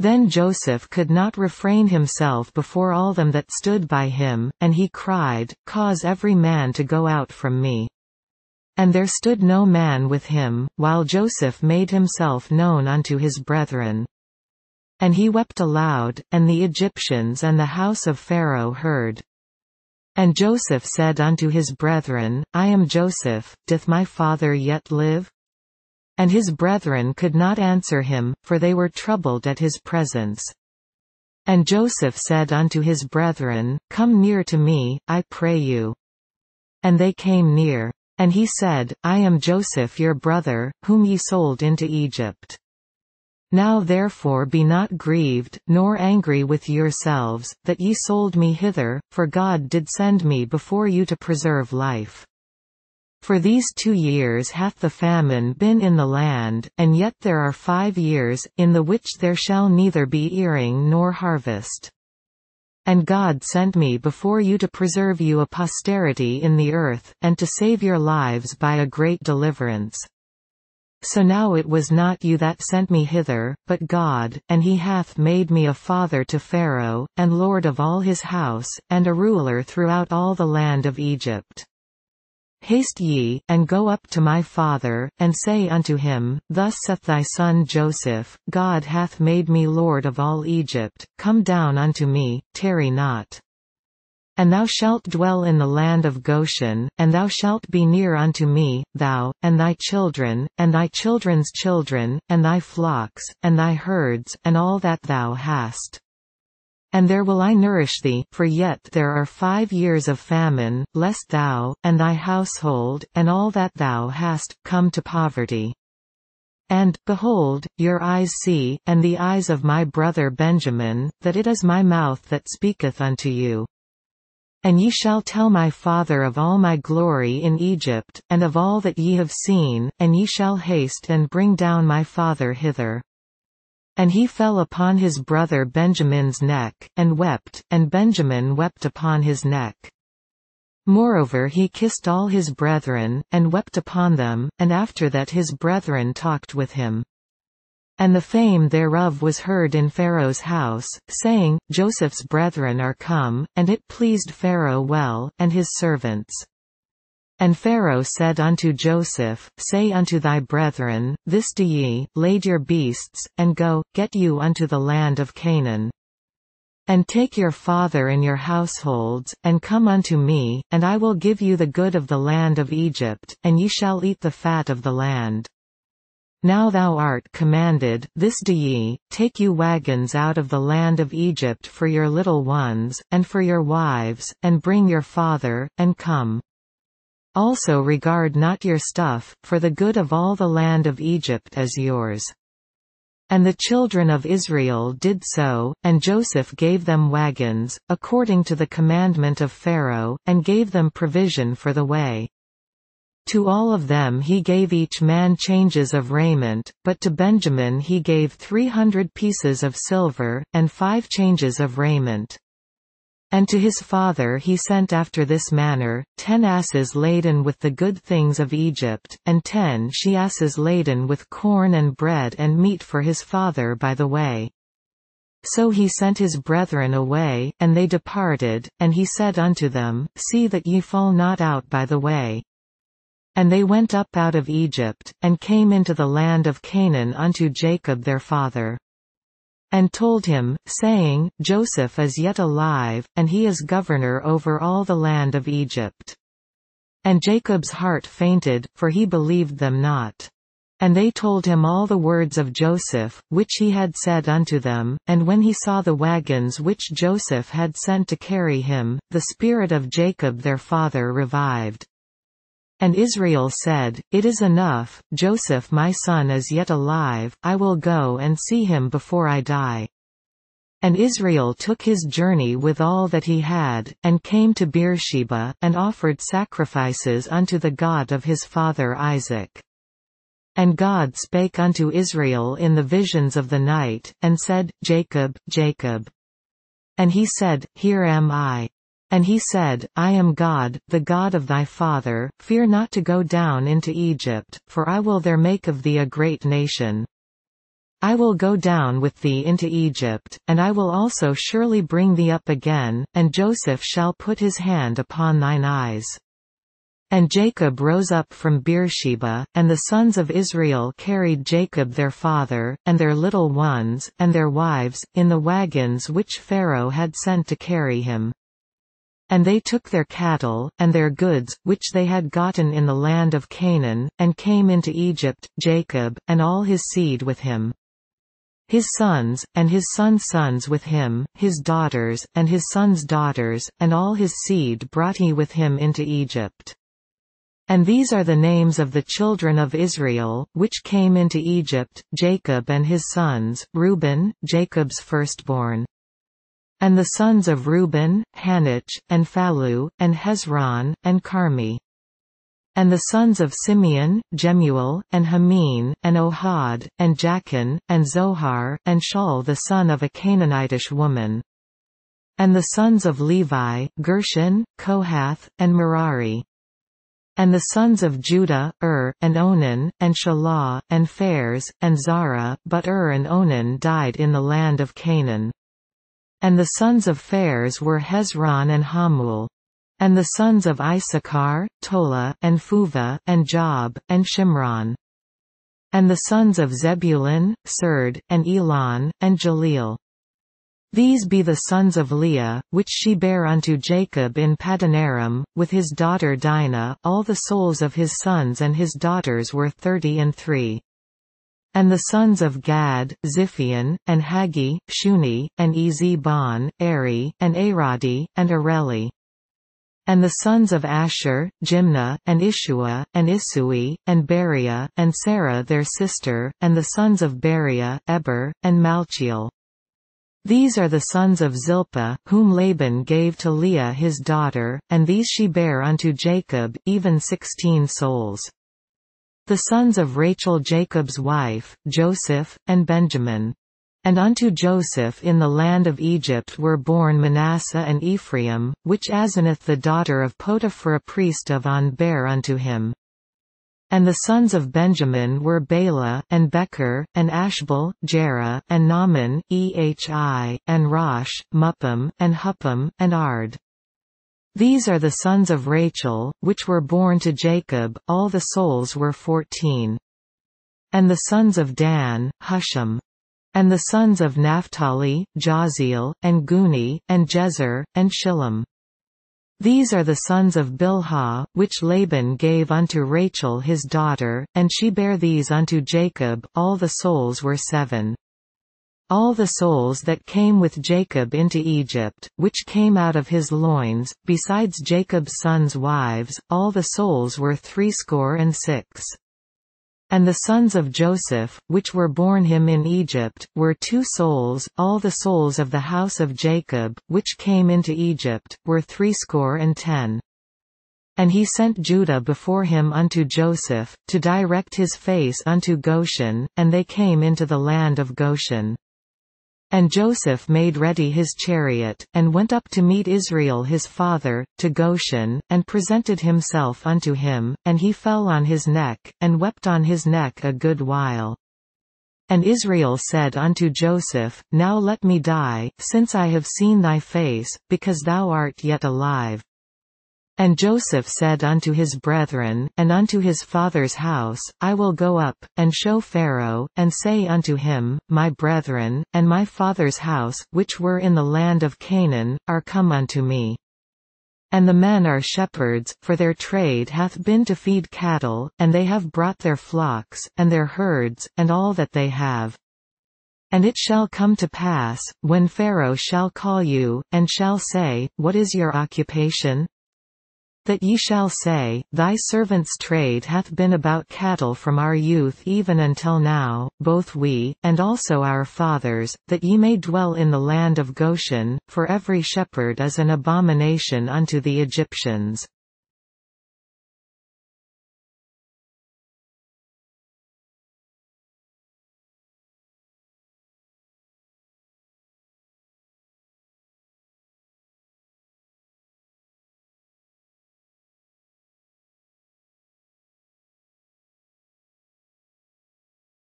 Then Joseph could not refrain himself before all them that stood by him, and he cried, Cause every man to go out from me. And there stood no man with him, while Joseph made himself known unto his brethren. And he wept aloud, and the Egyptians and the house of Pharaoh heard. And Joseph said unto his brethren, I am Joseph, doth my father yet live? And his brethren could not answer him, for they were troubled at his presence. And Joseph said unto his brethren, Come near to me, I pray you. And they came near. And he said, I am Joseph your brother, whom ye sold into Egypt. Now therefore be not grieved, nor angry with yourselves, that ye sold me hither, for God did send me before you to preserve life. For these two years hath the famine been in the land, and yet there are five years, in the which there shall neither be earing nor harvest. And God sent me before you to preserve you a posterity in the earth, and to save your lives by a great deliverance. So now it was not you that sent me hither, but God, and he hath made me a father to Pharaoh, and lord of all his house, and a ruler throughout all the land of Egypt. Haste ye, and go up to my father, and say unto him, Thus saith thy son Joseph, God hath made me lord of all Egypt, come down unto me, tarry not. And thou shalt dwell in the land of Goshen, and thou shalt be near unto me, thou, and thy children, and thy children's children, and thy flocks, and thy herds, and all that thou hast. And there will I nourish thee, for yet there are five years of famine, lest thou, and thy household, and all that thou hast, come to poverty. And, behold, your eyes see, and the eyes of my brother Benjamin, that it is my mouth that speaketh unto you. And ye shall tell my father of all my glory in Egypt, and of all that ye have seen, and ye shall haste and bring down my father hither. And he fell upon his brother Benjamin's neck, and wept, and Benjamin wept upon his neck. Moreover he kissed all his brethren, and wept upon them, and after that his brethren talked with him. And the fame thereof was heard in Pharaoh's house, saying, Joseph's brethren are come, and it pleased Pharaoh well, and his servants. And Pharaoh said unto Joseph, Say unto thy brethren, This do ye, lade your beasts, and go, get you unto the land of Canaan. And take your father and your households, and come unto me, and I will give you the good of the land of Egypt, and ye shall eat the fat of the land. Now thou art commanded, this do ye, take you wagons out of the land of Egypt for your little ones, and for your wives, and bring your father, and come. Also regard not your stuff, for the good of all the land of Egypt is yours. And the children of Israel did so, and Joseph gave them wagons, according to the commandment of Pharaoh, and gave them provision for the way. To all of them he gave each man changes of raiment, but to Benjamin he gave three hundred pieces of silver, and five changes of raiment. And to his father he sent after this manner, ten asses laden with the good things of Egypt, and ten she-asses laden with corn and bread and meat for his father by the way. So he sent his brethren away, and they departed, and he said unto them, See that ye fall not out by the way. And they went up out of Egypt, and came into the land of Canaan unto Jacob their father and told him, saying, Joseph is yet alive, and he is governor over all the land of Egypt. And Jacob's heart fainted, for he believed them not. And they told him all the words of Joseph, which he had said unto them, and when he saw the wagons which Joseph had sent to carry him, the spirit of Jacob their father revived. And Israel said, It is enough, Joseph my son is yet alive, I will go and see him before I die. And Israel took his journey with all that he had, and came to Beersheba, and offered sacrifices unto the God of his father Isaac. And God spake unto Israel in the visions of the night, and said, Jacob, Jacob. And he said, Here am I. And he said, I am God, the God of thy father, fear not to go down into Egypt, for I will there make of thee a great nation. I will go down with thee into Egypt, and I will also surely bring thee up again, and Joseph shall put his hand upon thine eyes. And Jacob rose up from Beersheba, and the sons of Israel carried Jacob their father, and their little ones, and their wives, in the wagons which Pharaoh had sent to carry him. And they took their cattle, and their goods, which they had gotten in the land of Canaan, and came into Egypt, Jacob, and all his seed with him his sons, and his sons' sons with him, his daughters, and his sons' daughters, and all his seed brought he with him into Egypt. And these are the names of the children of Israel, which came into Egypt, Jacob and his sons, Reuben, Jacob's firstborn. And the sons of Reuben, Hanoch, and Phallu, and Hezron, and Carmi. And the sons of Simeon, Jemuel, and Jamin, and Ohad, and Jachin, and Zohar, and Shaul the son of a Canaanitish woman. And the sons of Levi, Gershon, Kohath, and Merari. And the sons of Judah, Ur, and Onan, and Shelah, and Pharez, and Zarah, but Ur and Onan died in the land of Canaan. And the sons of Pharez were Hezron and Hamul. And the sons of Issachar, Tola, and Phuvah, and Job, and Shimron. And the sons of Zebulun, Sered, and Elon, and Jahleel. These be the sons of Leah, which she bare unto Jacob in Padanaram, with his daughter Dinah, all the souls of his sons and his daughters were thirty and three. And the sons of Gad, Ziphion, and Haggi, Shuni, and Ezbon, Eri, and Arodi, and Areli. And the sons of Asher, Jimnah, and Ishuah, and Isui, and Beriah, and Serah their sister, and the sons of Beriah, Heber, and Malchiel. These are the sons of Zilpah, whom Laban gave to Leah his daughter, and these she bare unto Jacob, even sixteen souls. The sons of Rachel Jacob's wife, Joseph, and Benjamin. And unto Joseph in the land of Egypt were born Manasseh and Ephraim, which Asenath the daughter of Potipherah priest of On bare unto him. And the sons of Benjamin were Belah, and Becher, and Ashbel, Gera, and Naaman, Ehi, and Rosh, Muppim, and Huppim, and Ard. These are the sons of Rachel, which were born to Jacob, all the souls were fourteen. And the sons of Dan, Hushim. And the sons of Naphtali, Jahzeel, and Guni, and Jezer, and Shillem. These are the sons of Bilhah, which Laban gave unto Rachel his daughter, and she bare these unto Jacob, all the souls were seven. All the souls that came with Jacob into Egypt, which came out of his loins, besides Jacob's sons' wives, all the souls were threescore and six. And the sons of Joseph, which were born him in Egypt, were two souls, all the souls of the house of Jacob, which came into Egypt, were threescore and ten. And he sent Judah before him unto Joseph, to direct his face unto Goshen, and they came into the land of Goshen. And Joseph made ready his chariot, and went up to meet Israel his father, to Goshen, and presented himself unto him, and he fell on his neck, and wept on his neck a good while. And Israel said unto Joseph, Now let me die, since I have seen thy face, because thou art yet alive. And Joseph said unto his brethren, and unto his father's house, I will go up, and show Pharaoh, and say unto him, My brethren, and my father's house, which were in the land of Canaan, are come unto me. And the men are shepherds, for their trade hath been to feed cattle, and they have brought their flocks, and their herds, and all that they have. And it shall come to pass, when Pharaoh shall call you, and shall say, What is your occupation? That ye shall say, Thy servant's trade hath been about cattle from our youth even until now, both we, and also our fathers, that ye may dwell in the land of Goshen, for every shepherd is an abomination unto the Egyptians.